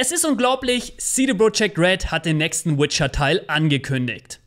Es ist unglaublich, CD Projekt Red hat den nächsten Witcher-Teil angekündigt.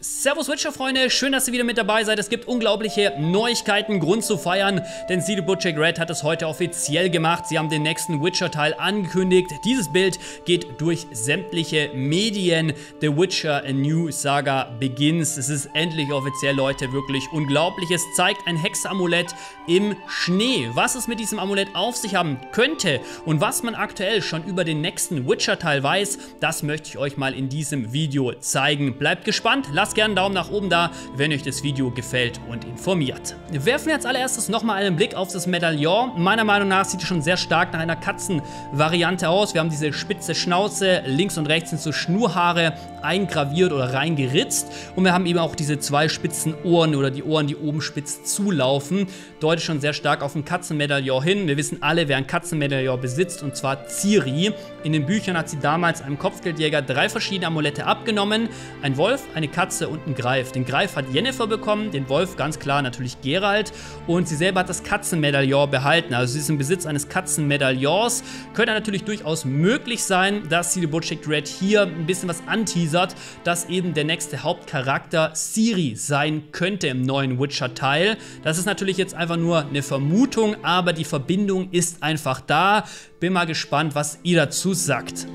Servus Witcher-Freunde, schön, dass ihr wieder mit dabei seid. Es gibt unglaubliche Neuigkeiten, Grund zu feiern, denn CD Projekt Red hat es heute offiziell gemacht. Sie haben den nächsten Witcher-Teil angekündigt. Dieses Bild geht durch sämtliche Medien. The Witcher A New Saga Begins. Es ist endlich offiziell, Leute, wirklich unglaublich. Es zeigt ein Hexamulett im Schnee. Was es mit diesem Amulett auf sich haben könnte und was man aktuell schon über den nächsten Witcher-Teil weiß, das möchte ich euch mal in diesem Video zeigen. Bleibt gespannt, lasst Lasst gerne einen Daumen nach oben da, wenn euch das Video gefällt und informiert. Werfen wir als allererstes nochmal einen Blick auf das Medaillon. Meiner Meinung nach sieht es schon sehr stark nach einer Katzenvariante aus. Wir haben diese spitze Schnauze, links und rechts sind so Schnurhaare eingraviert oder reingeritzt. Und wir haben eben auch diese zwei spitzen Ohren oder die Ohren, die oben spitz zulaufen. Deutet schon sehr stark auf ein Katzenmedaillon hin. Wir wissen alle, wer ein Katzenmedaillon besitzt, und zwar Ciri. In den Büchern hat sie damals einem Kopfgeldjäger drei verschiedene Amulette abgenommen. Ein Wolf, eine Katze Katze und ein Greif. Den Greif hat Jennifer bekommen, den Wolf ganz klar natürlich Gerald und sie selber hat das Katzenmedaillon behalten. Also sie ist im Besitz eines Katzenmedaillons. Könnte natürlich durchaus möglich sein, dass CD Projekt Red hier ein bisschen was anteasert, dass eben der nächste Hauptcharakter Siri sein könnte im neuen Witcher-Teil. Das ist natürlich jetzt einfach nur eine Vermutung, aber die Verbindung ist einfach da. Bin mal gespannt, was ihr dazu sagt.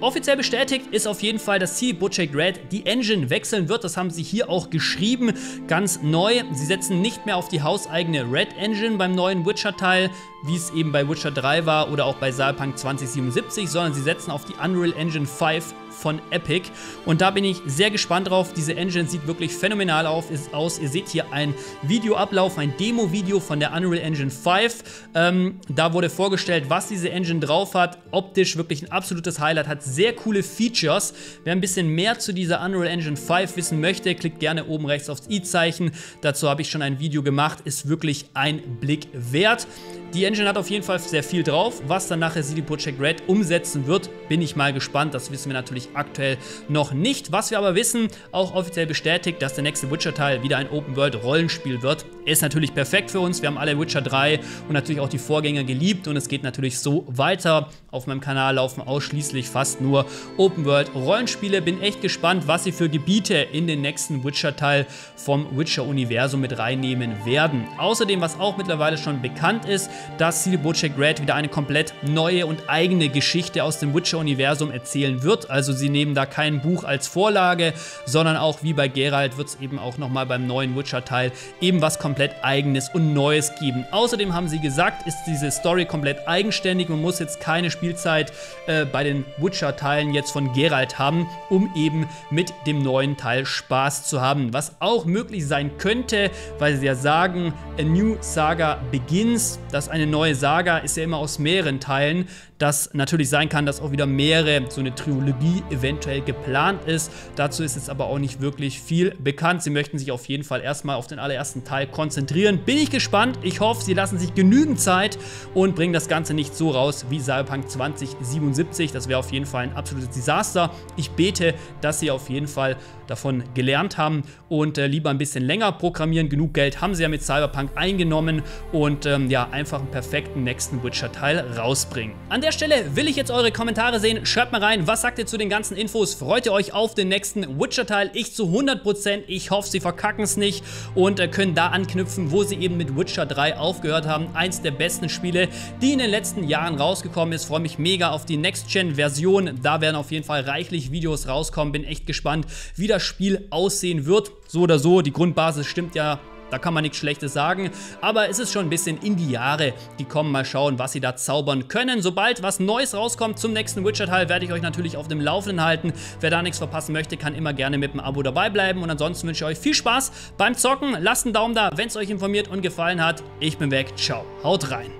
Offiziell bestätigt ist auf jeden Fall, dass CD Projekt Red die Engine wechseln wird. Das haben sie hier auch geschrieben, ganz neu. Sie setzen nicht mehr auf die hauseigene Red Engine beim neuen Witcher-Teil, wie es eben bei Witcher 3 war oder auch bei Cyberpunk 2077, sondern sie setzen auf die Unreal Engine 5 von Epic. Und da bin ich sehr gespannt drauf. Diese Engine sieht wirklich phänomenal aus. Ihr seht hier ein Videoablauf, ein Demo-Video von der Unreal Engine 5. Ähm, da wurde vorgestellt, was diese Engine drauf hat. Optisch wirklich ein absolutes Highlight, hat sehr coole Features. Wer ein bisschen mehr zu dieser Unreal Engine 5 wissen möchte, klickt gerne oben rechts aufs i-Zeichen. Dazu habe ich schon ein Video gemacht. Ist wirklich ein Blick wert. Die Engine hat auf jeden Fall sehr viel drauf. Was dann nachher CD Projekt Red umsetzen wird, bin ich mal gespannt. Das wissen wir natürlich aktuell noch nicht. Was wir aber wissen, auch offiziell bestätigt, dass der nächste Witcher-Teil wieder ein Open-World-Rollenspiel wird. Ist natürlich perfekt für uns. Wir haben alle Witcher 3 und natürlich auch die Vorgänger geliebt und es geht natürlich so weiter. Auf meinem Kanal laufen ausschließlich fast nur Open-World-Rollenspiele. Bin echt gespannt, was sie für Gebiete in den nächsten Witcher-Teil vom Witcher-Universum mit reinnehmen werden. Außerdem, was auch mittlerweile schon bekannt ist, dass CD Projekt Red wieder eine komplett neue und eigene Geschichte aus dem Witcher-Universum erzählen wird. Also sie nehmen da kein Buch als Vorlage, sondern auch wie bei Geralt wird es eben auch nochmal beim neuen Witcher-Teil eben was komplett eigenes und Neues geben. Außerdem haben sie gesagt, ist diese Story komplett eigenständig. Man muss jetzt keine Spielzeit äh, bei den Witcher-Teilen jetzt von Geralt haben, um eben mit dem neuen Teil Spaß zu haben. Was auch möglich sein könnte, weil sie ja sagen, A New Saga Begins, das eine neue Saga ist ja immer aus mehreren Teilen, dass natürlich sein kann, dass auch wieder mehrere, so eine Trilogie eventuell geplant ist. Dazu ist jetzt aber auch nicht wirklich viel bekannt. Sie möchten sich auf jeden Fall erstmal auf den allerersten Teil konzentrieren. Bin ich gespannt. Ich hoffe, sie lassen sich genügend Zeit und bringen das Ganze nicht so raus wie Cyberpunk 2077. Das wäre auf jeden Fall ein absolutes Desaster. Ich bete, dass sie auf jeden Fall davon gelernt haben und äh, lieber ein bisschen länger programmieren. Genug Geld haben sie ja mit Cyberpunk eingenommen und ähm, ja, einfach einen perfekten nächsten Witcher-Teil rausbringen. An der Stelle will ich jetzt eure Kommentare sehen. Schreibt mal rein, was sagt ihr zu den ganzen Infos? Freut ihr euch auf den nächsten Witcher-Teil? Ich zu 100%. Ich hoffe, sie verkacken es nicht und äh, können da anknüpfen, wo sie eben mit Witcher 3 aufgehört haben. Eins der besten Spiele, die in den letzten Jahren rausgekommen ist. Freue mich mega auf die Next-Gen-Version. Da werden auf jeden Fall reichlich Videos rauskommen. Bin echt gespannt, wie das Spiel aussehen wird. So oder so, die Grundbasis stimmt ja da kann man nichts Schlechtes sagen. Aber es ist schon ein bisschen in die Jahre gekommen. Mal schauen, was sie da zaubern können. Sobald was Neues rauskommt zum nächsten Witcher-Teil, werde ich euch natürlich auf dem Laufenden halten. Wer da nichts verpassen möchte, kann immer gerne mit dem Abo dabei bleiben. Und ansonsten wünsche ich euch viel Spaß beim Zocken. Lasst einen Daumen da, wenn es euch informiert und gefallen hat. Ich bin weg. Ciao. Haut rein.